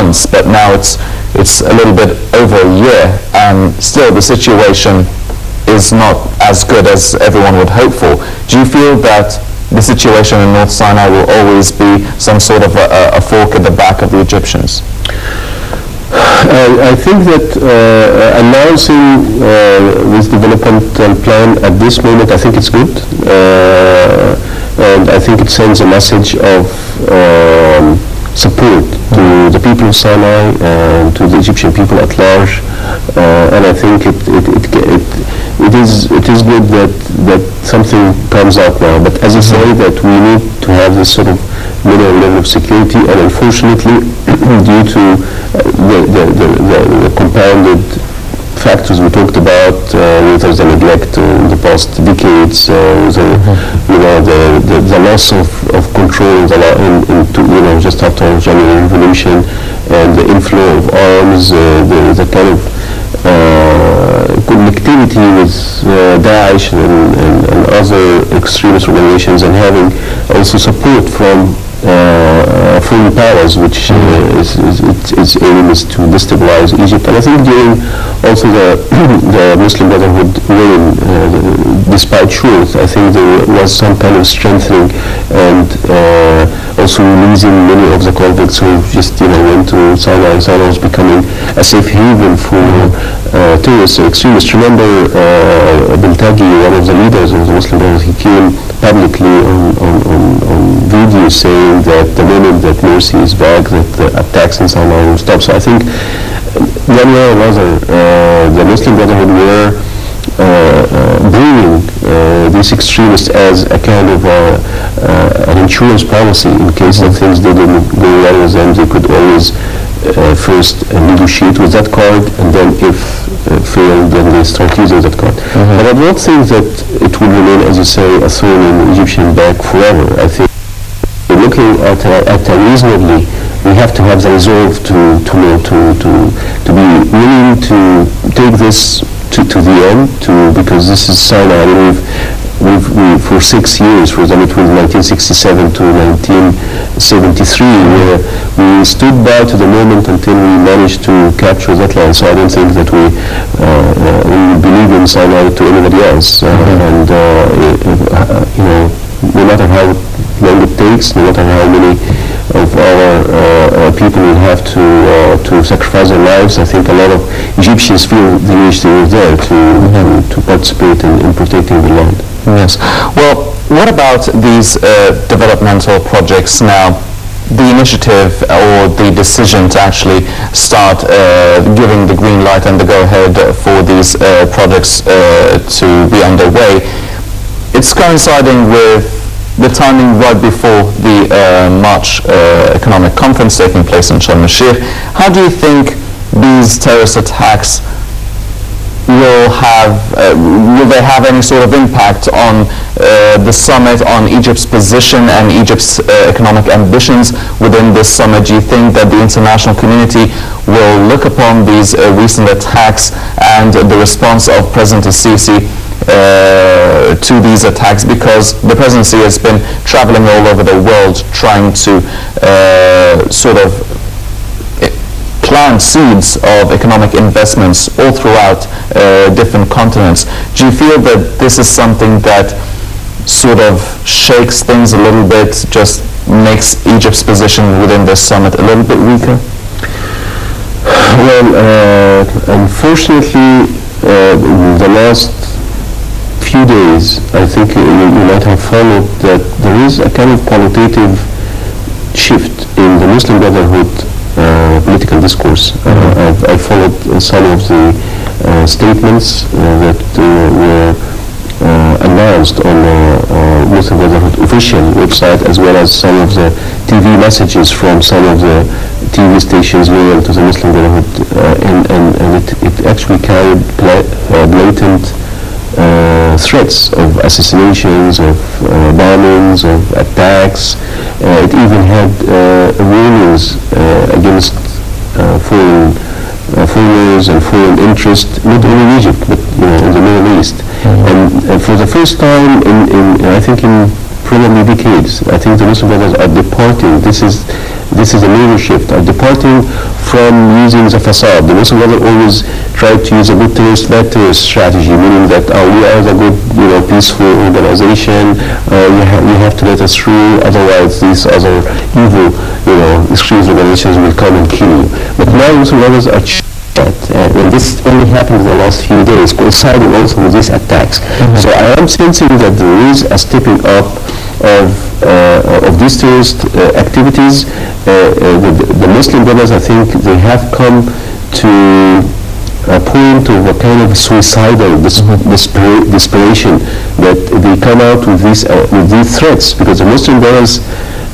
months, but now it's, it's a little bit over a year, and still the situation is not as good as everyone would hope for. Do you feel that the situation in North Sinai will always be some sort of a, a fork at the back of the Egyptians? I, I think that uh, announcing uh, this developmental plan at this moment, I think it's good. Uh, and I think it sends a message of um, support to the people of Sinai and to the Egyptian people at large. Uh, and I think it, it, it, it, it is it is good that, that something comes out now. But as I say, that we need to have this sort of minimum level of security, and unfortunately, due to uh, the, the, the, the, compounded factors we talked about, uh, whether the neglect in the past decades, uh, the, you know, the, the, the loss of, of control in the, in, into, you know, just after the January Revolution, and the inflow of arms, uh, the, the kind of uh, connectivity with uh, Daesh and, and, and other extremist organizations, and having also support from uh, foreign powers, which uh, is, is, its, aim is to destabilize Egypt. And I think during also the, the Muslim Brotherhood reign, uh, despite truth, I think there was some kind of strengthening and also releasing many of the convicts who just you know went to Sinai. Sinai was becoming a safe haven for uh, tourists, extremists. Remember uh, Beltagi, one of the leaders of the Muslim Brotherhood, he came publicly on, on, on, on video saying that the moment that Morsi is back, that the attacks in Sinai will stop. So I think one way or another, uh, the Muslim Brotherhood were uh, uh, bringing uh, these extremists as a kind of an insurance policy in case that things didn't go well with them, they could always uh, first uh, negotiate with that card, and then if uh, failed, then they start using that card. Mm-hmm. But I don't think that it will remain, as you say, a thorn in Egyptian back forever. I think we're looking at a, at a reasonably, we have to have the resolve to to to to to be willing to take this to, to the end, to because this is Sinai. I we've, we, for six years, for example, between 1967 to 1973, where we stood by to the moment until we managed to capture that land. So I don't think that we, uh, uh, we believe in Sinai to anybody else. Uh, mm-hmm. And, uh, uh, you know, no matter how long it takes, no matter how many of our uh, people will have to to sacrifice their lives, I think a lot of Egyptians feel the they were there to, mm-hmm. to, to participate in, in protecting the land. Yes. Well, what about these uh, developmental projects now? The initiative or the decision to actually start uh, giving the green light and the go-ahead for these uh, projects uh, to be underway, it's coinciding with the timing right before the uh, March uh, Economic Conference taking place in Sharm el-Sheikh. How do you think these terrorist attacks will have, uh, will they have any sort of impact on uh, the summit, on Egypt's position and Egypt's uh, economic ambitions within this summit? Do you think that the international community will look upon these uh, recent attacks and the response of President Sisi uh, to these attacks because the presidency has been traveling all over the world trying to uh, sort of plant seeds of economic investments all throughout uh, different continents. Do you feel that this is something that sort of shakes things a little bit, just makes Egypt's position within this summit a little bit weaker? Well, uh, unfortunately, uh, the last few days, I think you, you, might have followed that there is a kind of qualitative shift in the Muslim Brotherhood political discourse. Uh, I've, I followed some of the uh, statements that were announced on the Muslim Brotherhood official website as well as some of the TV messages from some of the TV stations loyal to the Muslim Brotherhood and, and, and it, it actually carried blatant uh, threats of assassinations, of uh, bombings, of attacks. Uh, it even had uh, warnings uh, against uh, foreign foreigners and foreign interest, not only in Egypt, but you know, in the Middle East. Mm-hmm. And for the first time in, in I think in probably decades. I think the Muslim brothers are departing. This is this is a major shift. Are departing from using the facade. The Muslim Brotherhood always tried to use a good terrorist, bad terrorist strategy, meaning that uh, we are the good, you know, peaceful organization. Uh, you, ha- you have to let us through, otherwise these other evil, you know, extremist organizations will come and kill you. But now Muslim Brothers are that. Uh, and this only happened in the last few days, coinciding also with these attacks. So I am sensing that there is a stepping up of, uh, of these terrorist uh, activities. Uh, uh, the, the Muslim brothers, I think, they have come to a point of a kind of suicidal dis- desper- desperation that they come out with these, uh, with these threats because the Muslim brothers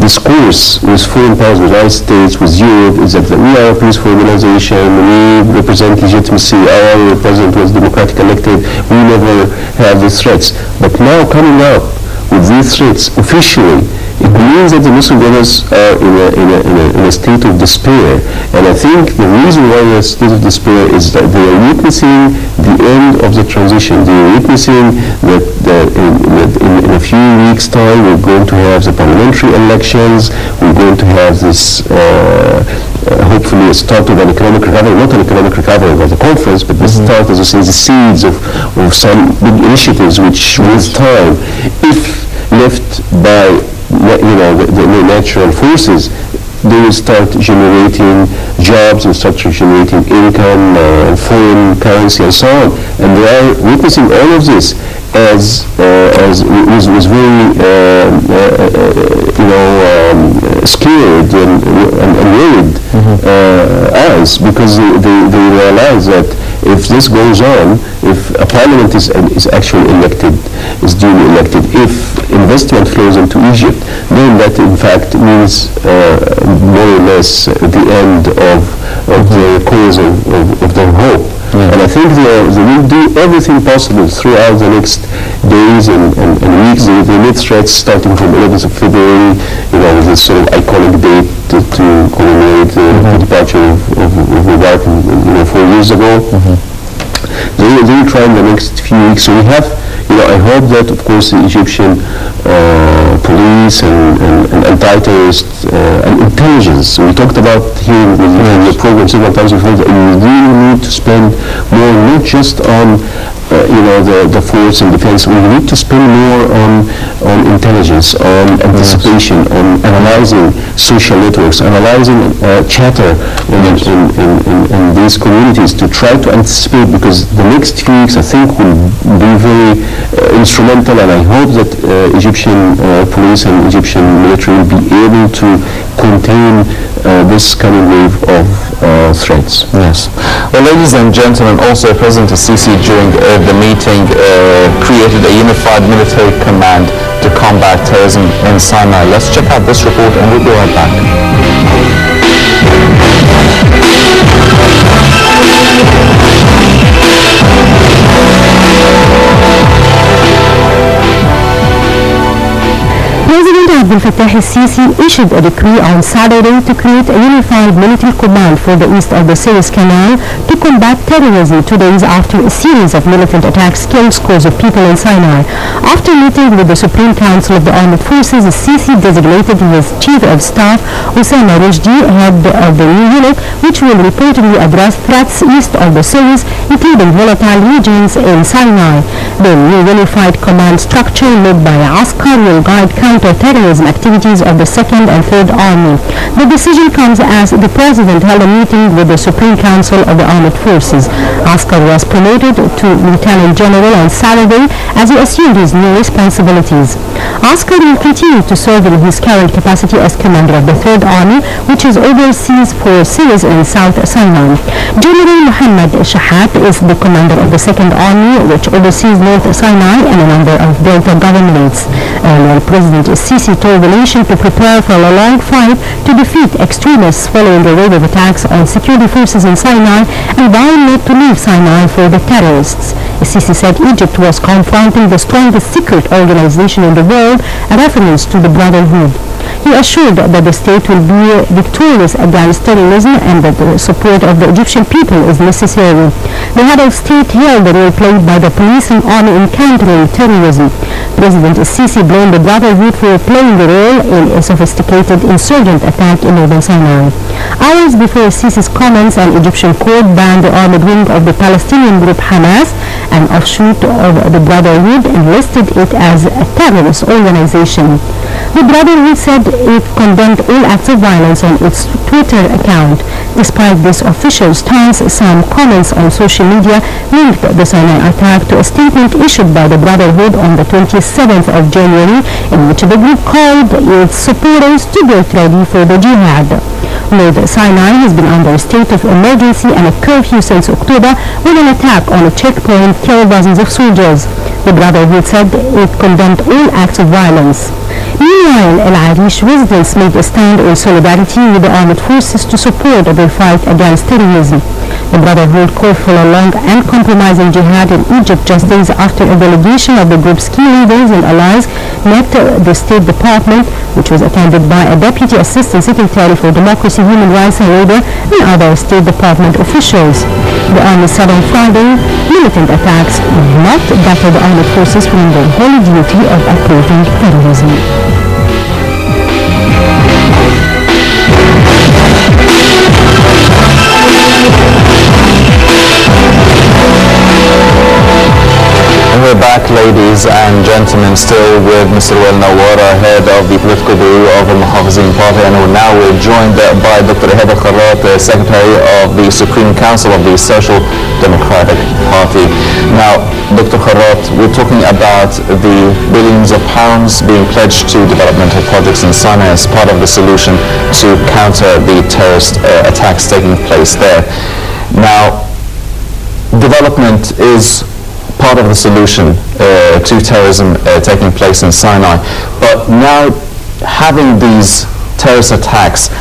discourse with foreign powers, with the United States, with Europe, is that we are a peaceful organization, we represent legitimacy, our president was democratically elected, we never have these threats. But now coming up with these threats officially, it means that the Muslim brothers are in a, in, a, in, a, in a state of despair. And I think the reason why they're in a state of despair is that they are witnessing the end of the transition. They are witnessing that, that in, in, in a few weeks' time we're going to have the parliamentary elections, we're going to have this uh, uh, hopefully a start of an economic recovery, not an economic recovery of the conference, but the start, as I say, the seeds of, of some big initiatives which with time, if left by you know, the, the natural forces, they will start generating jobs and start generating income uh, and foreign currency and so on. And they are witnessing all of this as uh, as was, was very um, uh, uh, you know um, scared and, and, and worried uh, as because they, they, they realize that if this goes on, if a parliament is, is actually elected, is duly elected, if investment flows into Egypt, then that in fact means uh, more or less the end of, of the cause of, of, of their hope. And I think they, they will do everything possible throughout the next days and, and, and weeks. They, they made threats starting from 11th of February, you know, with this sort of iconic date to, to commemorate the, the mm-hmm. departure of, of, of Mubarak, you know, four years ago. Mm-hmm. They, they will try in the next few weeks. So we have, you know, I hope that, of course, the Egyptian uh, police and, and, and anti-terrorist uh, and intelligence. We talked about here in the, program several times before that we really need to spend more, not just on uh, you know, the, the force and defense, we need to spend more on, on intelligence, on anticipation, on analyzing social networks, analyzing uh, chatter in, in, in, in, in these communities to try to anticipate because the next few weeks I think will be very uh, instrumental and I hope that uh, Egyptian uh, police and Egyptian military will be able to contain uh, this coming wave of uh, threats. Yes. Well, ladies and gentlemen, also President Sisi during uh, the meeting uh, created a unified military command to combat terrorism in Sinai. Let's check out this report and we'll be right back. Abdel Fattah el-Sisi issued a decree on Saturday to create a unified military command for the east of the Suez Canal to combat terrorism two days after a series of militant attacks killed scores of people in Sinai. After meeting with the Supreme Council of the Armed Forces, el-Sisi designated his Chief of Staff, Osama Roshdy, head of the new unit, which will reportedly address threats east of the Suez, including volatile regions in Sinai. The new unified command structure led by Askar will guide counter-terrorism activities of the Second and Third Army. The decision comes as the President held a meeting with the Supreme Council of the Armed Forces. Askar was promoted to Lieutenant General on Saturday as he assumed his new responsibilities. Askar will continue to serve in his current capacity as commander of the Third Army, which is overseas for Suez in South Sinai. General Mohammed Shahat is the commander of the Second Army, which oversees North Sinai and a number of Delta governorates. Earlier, President Sisi told the nation to prepare for a long fight to defeat extremists following a wave of attacks on security forces in Sinai and vowed not to leave Sinai for the terrorists. Sisi said Egypt was confronting the strongest secret organization in the world, a reference to the Brotherhood. He assured that the state will be victorious against terrorism and that the support of the Egyptian people is necessary. The head of state hailed the role played by the police and army in countering terrorism. President Sisi blamed the Brotherhood for playing a role in a sophisticated insurgent attack in northern Sinai. Hours before Sisi's comments, an Egyptian court banned the armed wing of the Palestinian group Hamas, an offshoot of the Brotherhood, and listed it as a terrorist organization. The Brotherhood said it condemned all acts of violence on its Twitter account. Despite this official stance, some comments on social media linked the Sinai attack to a statement issued by the Brotherhood on the 27th of January in which the group called its supporters to get ready for the jihad. North Sinai has been under a state of emergency and a curfew since October when an attack on a checkpoint killed dozens of soldiers. The Brotherhood said it condemned all acts of violence. Meanwhile, El Arish residents made a stand in solidarity with the armed forces to support their fight against terrorism. The Brotherhood called for a long and compromising jihad in Egypt just days after a delegation of the group's key leaders and allies met the State Department, which was attended by a Deputy Assistant Secretary for Democracy, Human Rights and Labor and other State Department officials. The army said on Friday militant attacks will not deter the armed forces from their holy duty of opposing terrorism. Ladies and gentlemen, still with Mr. Wael Nawara, head of the political bureau of the Muhafazin Party, and now we're joined by Dr. Ihab Kharat, secretary of the Supreme Council of the Social Democratic Party. Now, Dr. Kharat, we're talking about the billions of pounds being pledged to developmental projects in Sinai as part of the solution to counter the terrorist uh, attacks taking place there. Now, development is part of the solution uh, to terrorism uh, taking place in Sinai. But now having these terrorist attacks,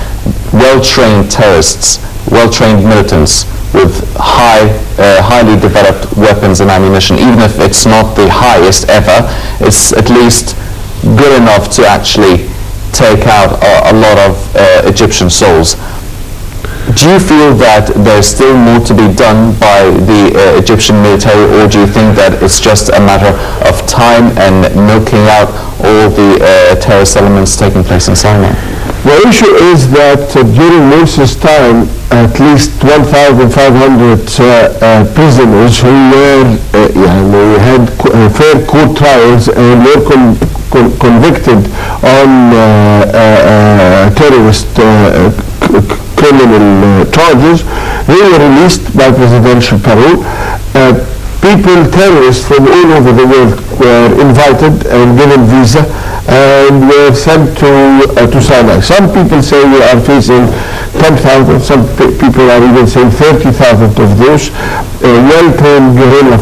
well-trained terrorists, well-trained militants with high, uh, highly developed weapons and ammunition, even if it's not the highest ever, it's at least good enough to actually take out a, a lot of uh, Egyptian souls. Do you feel that there's still more to be done by the uh, Egyptian military, or do you think that it's just a matter of time and milking out all the uh, terrorist elements taking place in Sinai? The issue is that uh, during Morsi's time, at least 1,500 uh, uh, prisoners who were, uh, yeah, had fair court trials and were con- con- convicted on terrorist criminal uh, charges, they were released by presidential parole. Uh, people, terrorists from all over the world were invited and given visa and were sent to uh, to Sinai. Some people say we are facing 10,000, some pe- people are even saying 30,000 of those uh, well-trained guerrilla